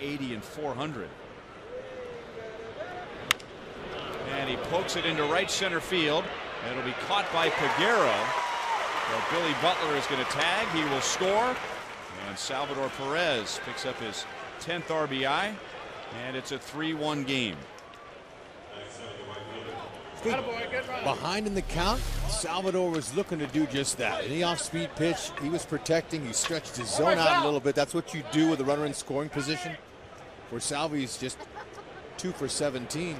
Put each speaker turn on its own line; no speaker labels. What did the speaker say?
380 and 400. And he pokes it into right center field. It'll be caught by Peguero. But Billy Butler is going to tag. He will score. And Salvador Perez picks up his 10th RBI. And it's a 3 1 game.
Behind in the count, Salvador was looking to do just that. Any off-speed pitch, he was protecting. He stretched his zone out a little bit. That's what you do with a runner in scoring position. For Salvi's just two for 17.